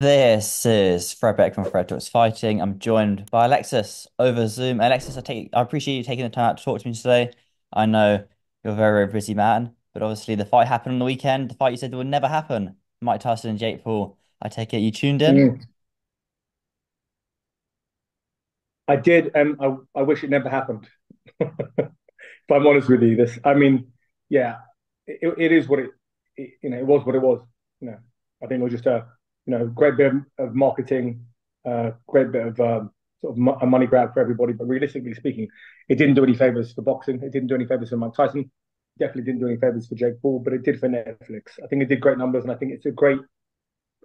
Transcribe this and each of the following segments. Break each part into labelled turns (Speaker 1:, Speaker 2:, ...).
Speaker 1: This is Fred Beck from Fred Talks Fighting. I'm joined by Alexis over Zoom. Alexis, I take I appreciate you taking the time out to talk to me today. I know you're a very, very busy man, but obviously the fight happened on the weekend. The fight you said would never happen. Mike Tyson and Jake Paul. I take it you tuned in.
Speaker 2: Mm. I did, and I, I wish it never happened. If I'm honest with you, this, I mean, yeah, it, it is what it, it, you know, it was what it was. You know, I think it was just a, you know, great bit of, marketing, uh, great bit of um, sort of mo- a money grab for everybody. But realistically speaking, it didn't do any favors for boxing. It didn't do any favors for Mike Tyson. Definitely didn't do any favors for Jake Paul, but it did for Netflix. I think it did great numbers, and I think it's a great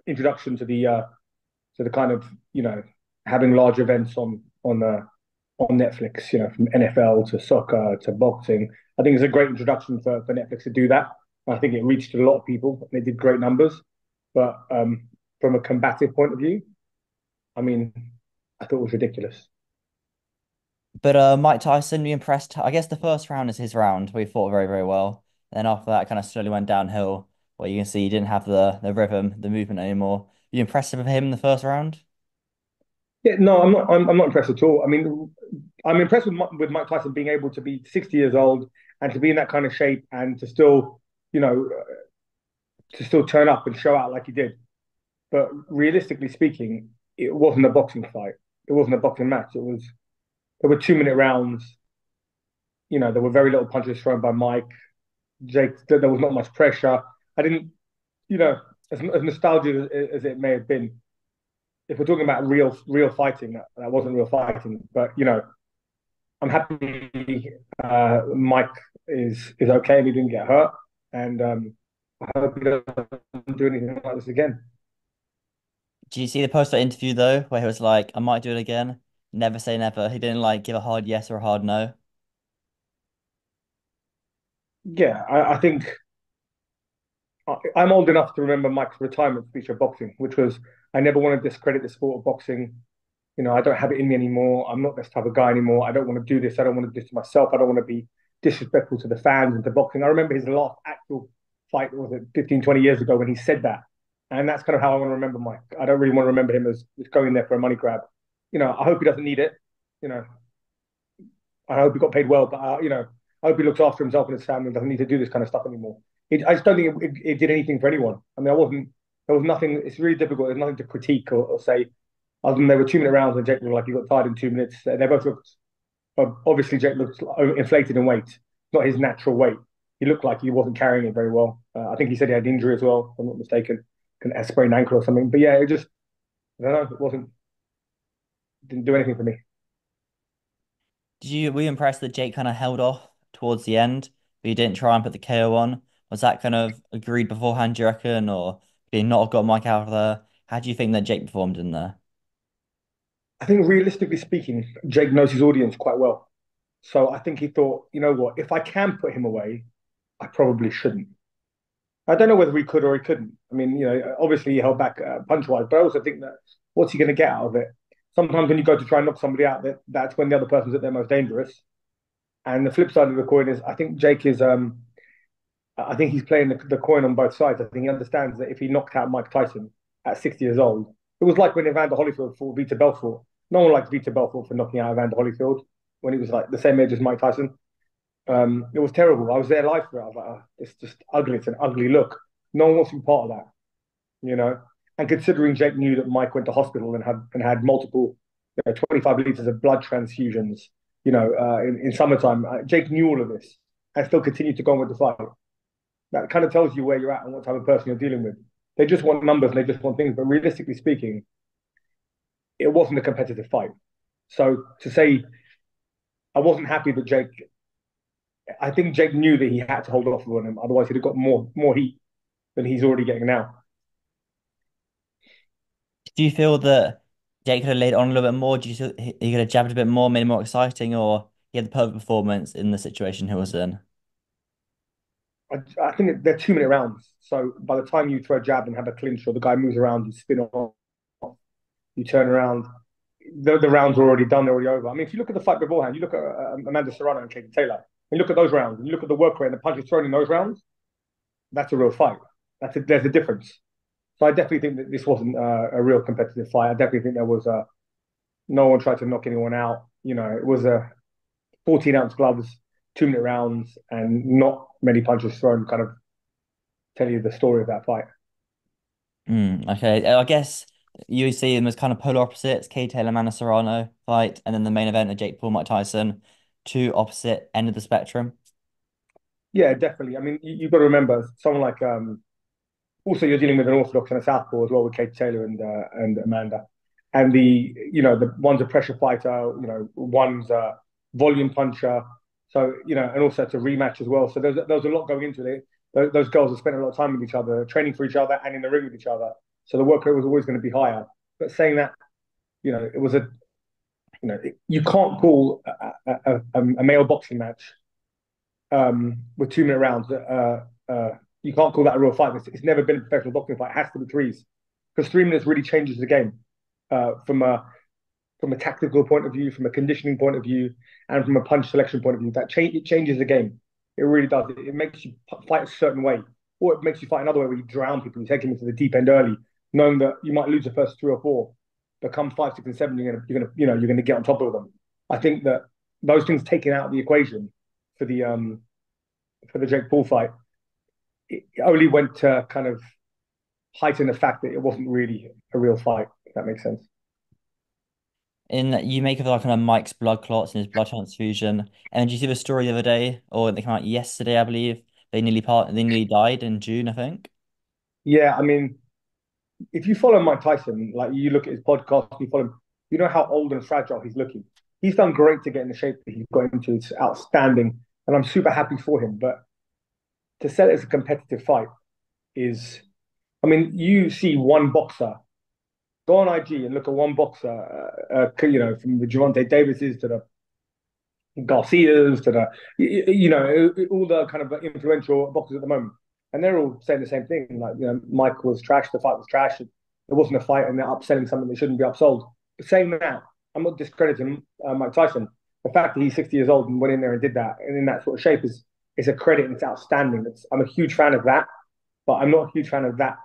Speaker 2: introduction to the uh, to the kind of you know having large events on on uh, on Netflix. You know, from NFL to soccer to boxing. I think it's a great introduction for for Netflix to do that. I think it reached a lot of people and it did great numbers. But um, from a combative point of view, I mean, I thought it was ridiculous.
Speaker 1: But uh, Mike Tyson, we impressed. I guess the first round is his round. We fought very, very well. Then after that, kind of slowly went downhill. Where you can see he didn't have the the rhythm, the movement anymore. You impressed with him in the first round?
Speaker 2: Yeah, no, I'm not. I'm, I'm not impressed at all. I mean, I'm impressed with with Mike Tyson being able to be 60 years old and to be in that kind of shape and to still, you know, to still turn up and show out like he did. But realistically speaking, it wasn't a boxing fight. It wasn't a boxing match. It was there were two minute rounds. You know, there were very little punches thrown by Mike. Jake, there was not much pressure. I didn't, you know, as, as nostalgic as, as it may have been, if we're talking about real real fighting, that, that wasn't real fighting. But you know, I'm happy uh, Mike is is okay and he didn't get hurt, and um, I hope he doesn't do anything like this again.
Speaker 1: Did you see the post interview though, where he was like, "I might do it again. Never say never." He didn't like give a hard yes or a hard no.
Speaker 2: Yeah, I, I think I, I'm old enough to remember Mike's retirement speech of boxing, which was, "I never want to discredit the sport of boxing. You know, I don't have it in me anymore. I'm not this type of guy anymore. I don't want to do this. I don't want to do this to myself. I don't want to be disrespectful to the fans and to boxing." I remember his last actual fight was it 15, 20 years ago when he said that. And that's kind of how I want to remember Mike. I don't really want to remember him as just going there for a money grab. You know, I hope he doesn't need it. You know, I hope he got paid well, but uh, you know, I hope he looks after himself and his family and doesn't need to do this kind of stuff anymore. It, I just don't think it, it, it, did anything for anyone. I mean, I wasn't. There was nothing. It's really difficult. There's nothing to critique or, or say, other than there were two minute rounds and Jake was like he got tired in two minutes. They both looked. Uh, obviously, Jake looked inflated in weight, not his natural weight. He looked like he wasn't carrying it very well. Uh, I think he said he had injury as well, if I'm not mistaken, a sprained ankle or something. But yeah, it just I don't know. It wasn't didn't do anything for me.
Speaker 1: Did you were you impressed that Jake kind of held off towards the end, but he didn't try and put the KO on? Was that kind of agreed beforehand, do you reckon, or did he not have got Mike out of there? How do you think that Jake performed in there?
Speaker 2: I think realistically speaking, Jake knows his audience quite well. So I think he thought, you know what, if I can put him away, I probably shouldn't. I don't know whether he could or he couldn't. I mean, you know, obviously he held back uh, punch wise, but I also think that what's he going to get out of it? Sometimes when you go to try and knock somebody out, that that's when the other person's at their most dangerous. And the flip side of the coin is, I think Jake is, um, I think he's playing the, the coin on both sides. I think he understands that if he knocked out Mike Tyson at 60 years old, it was like when Evander Holyfield fought Vitor Belfort. No one liked Vitor Belfort for knocking out Evander Holyfield when he was like the same age as Mike Tyson. Um, it was terrible. I was there live for it. I was like, oh, it's just ugly. It's an ugly look. No one wants to be part of that, you know. And considering Jake knew that Mike went to hospital and had and had multiple, you know, 25 liters of blood transfusions, you know, uh, in, in summertime, uh, Jake knew all of this and still continued to go on with the fight. That kind of tells you where you're at and what type of person you're dealing with. They just want numbers and they just want things. But realistically speaking, it wasn't a competitive fight. So to say I wasn't happy that Jake I think Jake knew that he had to hold off on him, otherwise he'd have got more more heat than he's already getting now.
Speaker 1: Do you feel that Jake could have laid on a little bit more? Do you feel he could have jabbed a bit more, made it more exciting, or he had the perfect performance in the situation he was in?
Speaker 2: I, I think they're two minute rounds, so by the time you throw a jab and have a clinch, or the guy moves around, you spin off, you turn around, the, the rounds are already done, they're already over. I mean, if you look at the fight beforehand, you look at uh, Amanda Serrano and Katie Taylor, look at those rounds, and you look at the work rate and the punches thrown in those rounds, that's a real fight. That's a, there's a difference. So I definitely think that this wasn't uh, a real competitive fight. I definitely think there was a no one tried to knock anyone out. You know, it was a 14 ounce gloves, two minute rounds, and not many punches thrown. Kind of tell you the story of that fight.
Speaker 1: Mm, okay, I guess you see them as kind of polar opposites, Katie Taylor, Amanda Serrano fight, and then the main event of Jake Paul, Mike Tyson, two opposite end of the spectrum.
Speaker 2: Yeah, definitely. I mean, you, you've got to remember someone like um, also you're dealing with an orthodox and a southpaw as well with Kate Taylor and uh, and Amanda, and the you know the one's a pressure fighter, you know one's a volume puncher, so you know and also it's a rematch as well. So there's there's a lot going into it. Those, those girls have spent a lot of time with each other, training for each other, and in the ring with each other. So the workload was always going to be higher. But saying that, you know, it was a you know you can't call a, a, a, male boxing match um, with two minute rounds uh, uh, you can't call that a real fight. It's, it's never been a professional boxing fight. It has to be threes because three minutes really changes the game uh, from a from a tactical point of view, from a conditioning point of view, and from a punch selection point of view. That change it changes the game. It really does. It, it makes you fight a certain way, or it makes you fight another way where you drown people. You take them into the deep end early, knowing that you might lose the first three or four, but come five, six, and seven, you're gonna you're gonna you know you're gonna get on top of them. I think that those things taken out of the equation for the um for the Jake Paul fight it only went to kind of heighten the fact that it wasn't really a real fight, if that makes sense.
Speaker 1: In you make of like kind of Mike's blood clots and his blood transfusion, and did you see the story the other day, or they came out yesterday, I believe. They nearly part, they nearly died in June, I think.
Speaker 2: Yeah, I mean, if you follow Mike Tyson, like you look at his podcast, you follow him, you know how old and fragile he's looking. He's done great to get in the shape that he's got into. It's outstanding, and I'm super happy for him. But to sell it as a competitive fight is, I mean, you see one boxer. Go on IG and look at one boxer, uh, uh, you know, from the Gervonta Davises to the Garcias to the, you, you know, all the kind of influential boxers at the moment. And they're all saying the same thing. Like, you know, Mike was trash, the fight was trash. It wasn't a fight and they're upselling something that shouldn't be upsold. But saying that, I'm not discrediting uh, Mike Tyson. The fact that he's 60 years old and went in there and did that and in that sort of shape is is a credit and it's outstanding. It's, I'm a huge fan of that, but I'm not a huge fan of that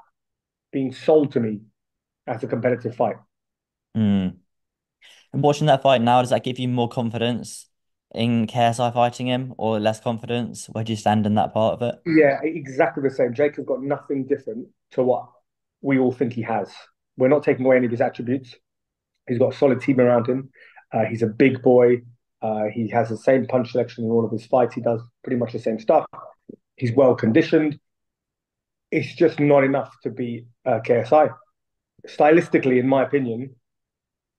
Speaker 2: being sold to me as a competitive fight.
Speaker 1: Mm. And watching that fight now, does that give you more confidence in KSI fighting him or less confidence? Where do you stand in that part of it?
Speaker 2: Yeah, exactly the same. Jake has got nothing different to what we all think he has. We're not taking away any of his attributes. He's got a solid team around him. Uh, he's a big boy. Uh, he has the same punch selection in all of his fights. He does pretty much the same stuff. He's well conditioned. It's just not enough to be uh, KSI. Stylistically, in my opinion,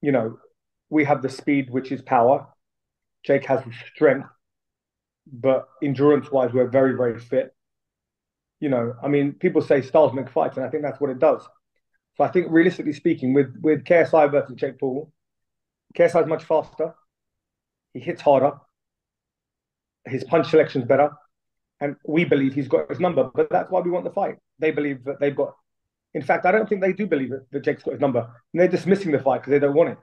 Speaker 2: you know, we have the speed, which is power. Jake has the strength, but endurance-wise, we're very, very fit. You know, I mean, people say styles make fights, and I think that's what it does. So I think, realistically speaking, with with KSI versus Jake Paul, KSI is much faster. He hits harder. His punch selection's better. And we believe he's got his number, but that's why we want the fight. They believe that they've got. In fact, I don't think they do believe it, that Jake's got his number. And they're dismissing the fight because they don't want it.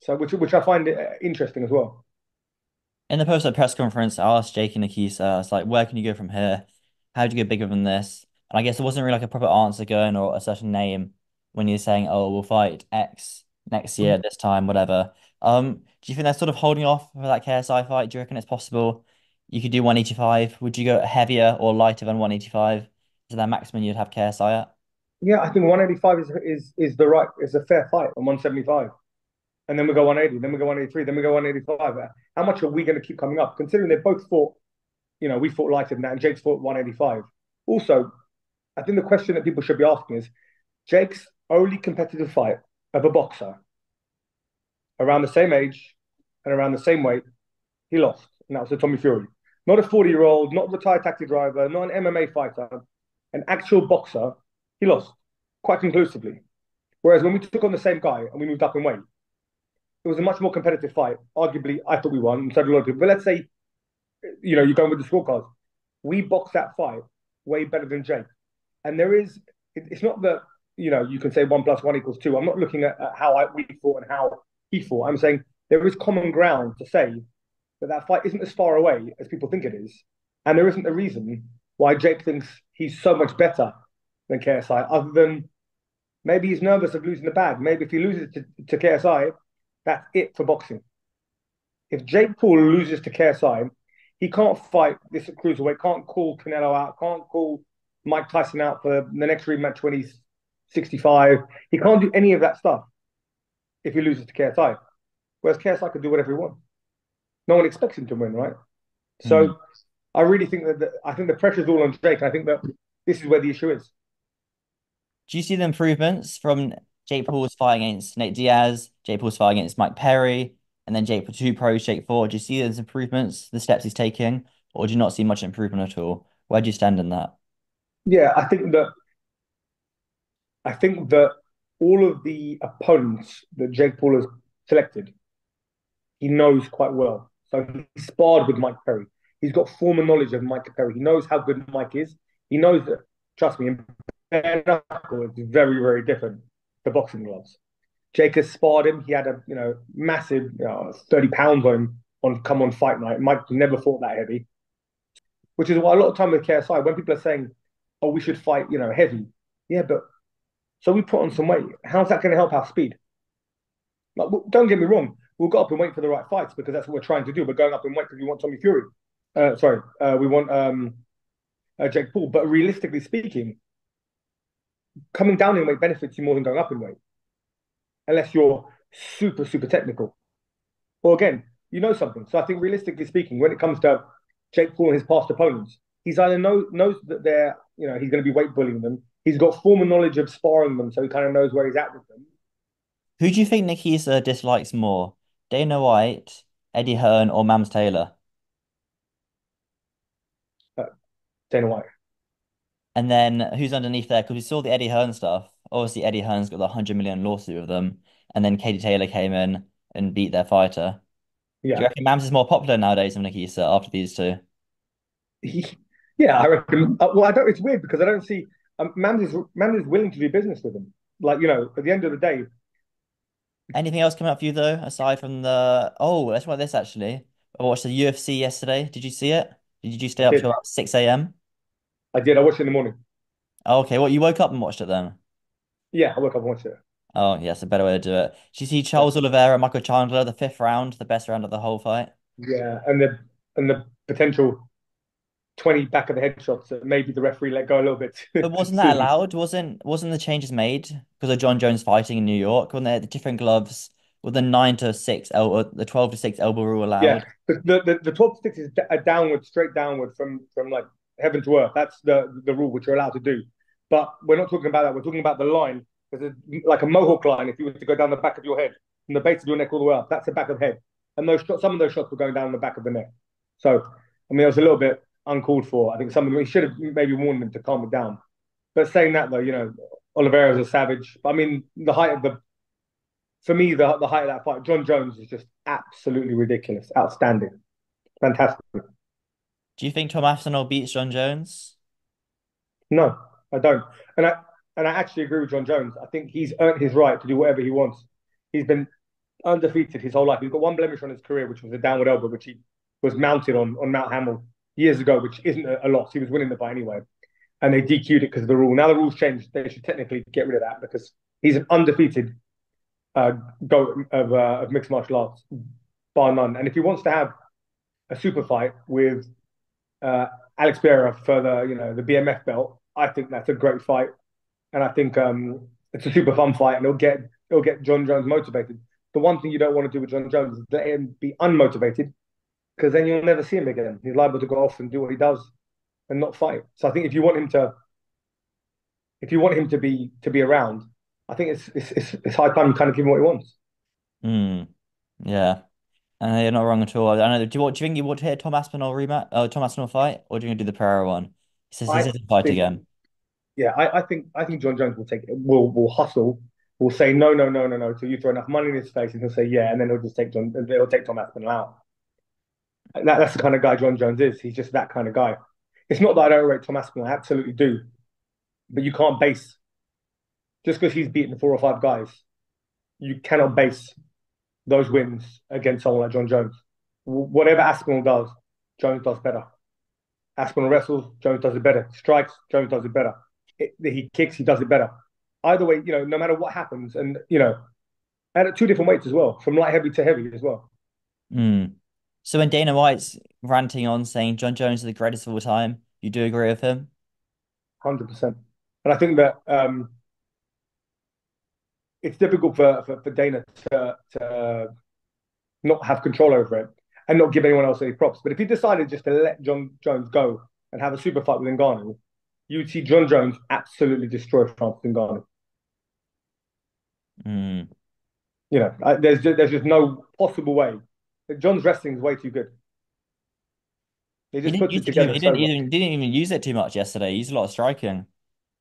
Speaker 2: So, which which I find uh, interesting as well.
Speaker 1: In the post press conference, I asked Jake and Nakisa, I was like, where can you go from here? How do you get bigger than this? And I guess it wasn't really like a proper answer going or a certain name when you're saying, oh, we'll fight X next year, this time, whatever. Um, do you think they're sort of holding off for that KSI fight? Do you reckon it's possible you could do 185? Would you go heavier or lighter than 185? Is that maximum you'd have KSI at?
Speaker 2: Yeah, I think 185 is is is the right is a fair fight on 175. And then we go 180, then we go 183, then we go 185. How much are we going to keep coming up? Considering they both fought, you know, we fought lighter than that, and Jake's fought 185. Also, I think the question that people should be asking is Jake's only competitive fight of a boxer around the same age and around the same weight, he lost. And that was to Tommy Fury. Not a 40 year old, not a retired taxi driver, not an MMA fighter, an actual boxer. He lost quite conclusively. Whereas when we took on the same guy and we moved up in weight, it was a much more competitive fight. Arguably, I thought we won, and so did a lot of people. But let's say, you know, you're going with the scorecards. We boxed that fight way better than Jake. And there is, it's not that, you know, you can say one plus one equals two. I'm not looking at, at how I, we fought and how he fought. I'm saying there is common ground to say that that fight isn't as far away as people think it is, and there isn't a reason why Jake thinks he's so much better than KSI, other than maybe he's nervous of losing the bag. Maybe if he loses to, to KSI, that's it for boxing. If Jake Paul loses to KSI, he can't fight this cruiserweight, can't call Canelo out, can't call Mike Tyson out for the next rematch when he's 65. He can't do any of that stuff if he loses to KSI. Whereas KSI can do whatever he wants. No one expects him to win, right? So mm. I really think that the, I think the pressure's all on Jake. I think that this is where the issue is.
Speaker 1: Do you see the improvements from Jake Paul's fighting against Nate Diaz, Jake Paul's fighting against Mike Perry, and then Jake two pros, Jake four? Do you see those improvements, the steps he's taking, or do you not see much improvement at all? Where do you stand in that?
Speaker 2: Yeah, I think that I think that all of the opponents that Jake Paul has selected, he knows quite well. So he sparred with Mike Perry. He's got former knowledge of Mike Perry. He knows how good Mike is. He knows that, trust me, bare knuckle is very, very different to boxing gloves. Jake has sparred him. He had a you know massive you know, 30 pounds on on come on fight night. Mike never fought that heavy. Which is why a lot of time with KSI, when people are saying, Oh, we should fight, you know, heavy. Yeah, but so we put on some weight. How's that going to help our speed? Like, don't get me wrong. We'll go up and wait for the right fights because that's what we're trying to do. We're going up and wait because we want Tommy Fury. Uh, sorry, uh, we want um, uh, Jake Paul. But realistically speaking, coming down in weight benefits you more than going up in weight, unless you're super super technical. Or again, you know something. So I think realistically speaking, when it comes to Jake Paul and his past opponents, he's either know, knows that they're you know he's going to be weight bullying them. He's got former knowledge of sparring them, so he kind of knows where he's at with them.
Speaker 1: Who do you think Nakisa dislikes more, Dana White, Eddie Hearn, or Mams Taylor?
Speaker 2: Uh, Dana White.
Speaker 1: And then who's underneath there? Because we saw the Eddie Hearn stuff. Obviously, Eddie Hearn's got the 100 million lawsuit with them. And then Katie Taylor came in and beat their fighter. Yeah. Do you reckon Mams is more popular nowadays than Nakisa after these two?
Speaker 2: yeah, I reckon. Uh, well, I don't. It's weird because I don't see. Um, Mams is Mams is willing to do business with them. Like you know, at the end of the day,
Speaker 1: Anything else coming up for you though, aside from the oh, let's watch this actually. I watched the UFC yesterday. Did you see it? Did you stay up till about 6 a.m.?
Speaker 2: I did. I watched it in the morning.
Speaker 1: Oh, okay. Well, you woke up and watched it then?
Speaker 2: Yeah, I woke up and watched it.
Speaker 1: Oh, yes, a better way to do it. Did you see Charles Oliveira, Michael Chandler, the fifth round, the best round of the whole fight?
Speaker 2: Yeah, and the and the potential 20 back of the head shots that maybe the referee let go a little bit.
Speaker 1: but wasn't that allowed? Wasn't wasn't the changes made because of Jon Jones fighting in New York? When they the different gloves with the nine to six elbow, uh, the 12 to six elbow rule allowed?
Speaker 2: Yeah, the, the, the 12 to six is a downward, straight downward from from like heaven to earth. That's the the rule which you're allowed to do. But we're not talking about that. We're talking about the line. There's like a mohawk line. If you were to go down the back of your head from the base of your neck all the way up, that's the back of the head. And those some of those shots were going down the back of the neck. So I mean, it was a little bit uncalled for. I think some of them, he should have maybe warned them to calm it down. But saying that though, you know, Oliveira is a savage. I mean, the height of the, for me, the the height of that fight, Jon Jones is just absolutely ridiculous, outstanding, fantastic.
Speaker 1: Do you think Tom Aspinall beats Jon Jones?
Speaker 2: No, I don't. And I and I actually agree with Jon Jones. I think he's earned his right to do whatever he wants. He's been undefeated his whole life. He's got one blemish on his career, which was a downward elbow, which he was mounted on on Matt Hamill years ago, which isn't a, a loss. He was winning the fight anyway, and they DQ'd it because of the rule. Now the rules changed. They should technically get rid of that because he's an undefeated uh, go of, uh, of mixed martial arts, bar none. And if he wants to have a super fight with uh, Alex Pereira for the you know the BMF belt, I think that's a great fight, and I think um, it's a super fun fight, and it'll get it'll get Jon Jones motivated. The one thing you don't want to do with Jon Jones is let him be unmotivated because then you'll never see him again. He's liable to go off and do what he does and not fight. So I think if you want him to, if you want him to be to be around, I think it's it's it's, it's high time to kind of give him what he wants.
Speaker 1: Hmm. Yeah. And you're not wrong at all. I don't know. Do you, what, do you think you want to hear Tom Aspinall rematch? Oh, Tom Aspinall fight, or do you want to do the Pereira one? He says he's a fight
Speaker 2: think,
Speaker 1: again.
Speaker 2: Yeah, I, I think I think Jon Jones will take it. Will will hustle. Will say no, no, no, no, no. So you throw enough money in his face, and he'll say yeah, and then he'll just take Jon. He'll take Tom Aspinall out. That, that's the kind of guy Jon Jones is. He's just that kind of guy. It's not that I don't rate Tom Aspinall, I absolutely do. But you can't base, just because he's beaten four or five guys, you cannot base those wins against someone like Jon Jones. Whatever Aspinall does, Jones does better. Aspinall wrestles, Jones does it better. Strikes, Jones does it better. it, he kicks, he does it better. Either way, you know, no matter what happens, and you know, and at two different weights as well, from light heavy to heavy as well.
Speaker 1: Mm. So when Dana White's ranting on saying Jon Jones is the greatest of all time, you do agree with him?
Speaker 2: 100%. And I think that um, it's difficult for, for, for Dana to, to not have control over it and not give anyone else any props. But if he decided just to let Jon Jones go and have a super fight with Ngannou, you would see Jon Jones absolutely destroy Francis Ngannou.
Speaker 1: Mm.
Speaker 2: You know, I, there's just, there's just no possible way. Jon's wrestling is way too good. He
Speaker 1: He
Speaker 2: just
Speaker 1: didn't
Speaker 2: puts
Speaker 1: use
Speaker 2: it together
Speaker 1: he
Speaker 2: so
Speaker 1: didn't even didn't even use it too much yesterday. He used a lot of striking.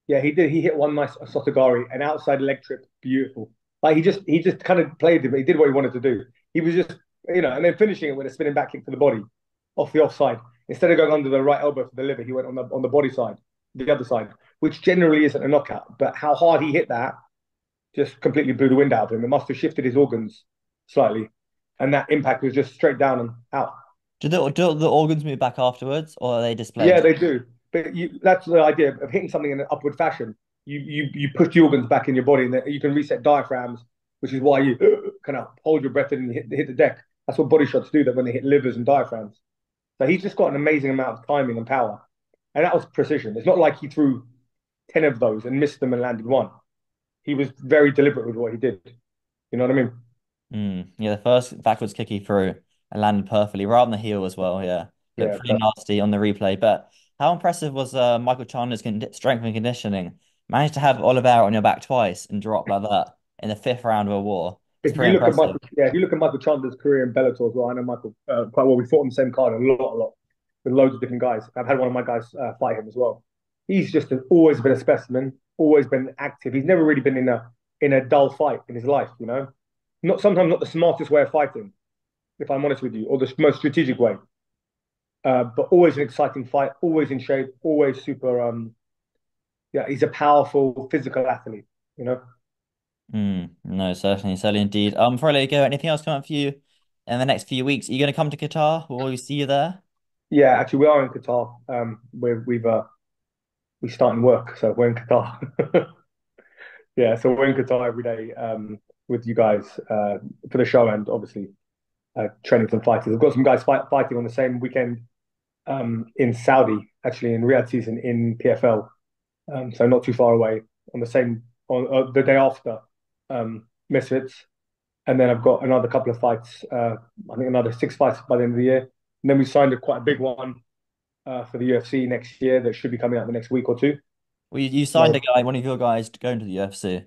Speaker 2: Yeah, he did. He hit one nice Sotogari, an outside leg trip, beautiful. Like he just he just kind of played it, but he did what he wanted to do. He was just you know, and then finishing it with a spinning back kick to the body, off the offside. Instead of going under the right elbow for the liver, he went on the on the body side, the other side, which generally isn't a knockout. But how hard he hit that just completely blew the wind out of him. It must have shifted his organs slightly, and that impact was just straight down and out.
Speaker 1: Do the do the organs move back afterwards, or are they displaced?
Speaker 2: Yeah, they do. But you, that's the idea of hitting something in an upward fashion. You you you push the organs back in your body, and you can reset diaphragms, which is why you kind of hold your breath and hit hit the deck. That's what body shots do. That when they hit livers and diaphragms. So he's just got an amazing amount of timing and power, and that was precision. It's not like he threw ten of those and missed them and landed one. He was very deliberate with what he did. You know what I mean?
Speaker 1: Mm. Yeah, the first backwards kick he threw and landed perfectly, right on the heel as well. Yeah, looked
Speaker 2: Yeah,
Speaker 1: pretty
Speaker 2: perfect.
Speaker 1: nasty on the replay. But how impressive was uh, Michael Chandler's con strength and conditioning? Managed to have Oliveira on your back twice and drop like that in the fifth round of a war. It's
Speaker 2: If
Speaker 1: pretty
Speaker 2: you look at
Speaker 1: impressive.
Speaker 2: Michael, yeah, if you look at Michael Chandler's career in Bellator as well, I know Michael uh, quite well. We fought on the same card a lot, a lot with loads of different guys. I've had one of my guys uh, fight him as well. He's just always been a specimen, always been active. He's never really been in a in a dull fight in his life, you know. Not sometimes not the smartest way of fighting, if I'm honest with you, or the most strategic way. Uh, but always an exciting fight, always in shape, always super. Um, yeah, he's a powerful physical athlete, you know.
Speaker 1: Mm. No, certainly, certainly indeed. Um, before I let you go, anything else coming up for you in the next few weeks? Are you going to come to Qatar? Will we see you there?
Speaker 2: Yeah, actually, we are in Qatar. Um, we're, we've uh, we starting work, so we're in Qatar. yeah, so we're in Qatar every day um, with you guys uh, for the show, and obviously uh, training some fighters. I've got some guys fight, fighting on the same weekend um, in Saudi, actually in Riyadh season in PFL, um, so not too far away. On the same on uh, the day after um, Misfits, and then I've got another couple of fights. Uh, I think another six fights by the end of the year. And then we signed a quite a big one uh, for the UFC next year that should be coming out in the next week or two.
Speaker 1: Well, you, you signed a guy, one of your guys, going to the UFC.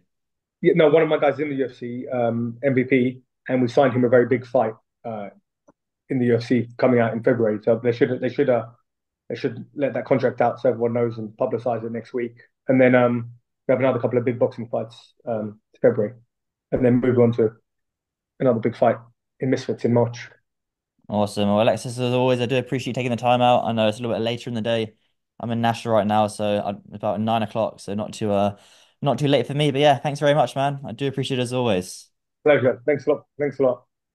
Speaker 2: yeah, no, one of my guys in the UFC, um, MVP, and we signed him a very big fight uh, in the UFC coming out in February. So they should they should uh, they should let that contract out so everyone knows and publicize it next week. And then um, we have another couple of big boxing fights um, in February, and then move on to another big fight in Misfits in March.
Speaker 1: Awesome. Well, Alexis, as always, I do appreciate you taking the time out. I know it's a little bit later in the day. I'm in Nashville right now, so I'm about nine o'clock, so not too uh not too late for me. But yeah, thanks very much, man. I do appreciate it as always.
Speaker 2: Pleasure. Thanks a lot. Thanks a lot.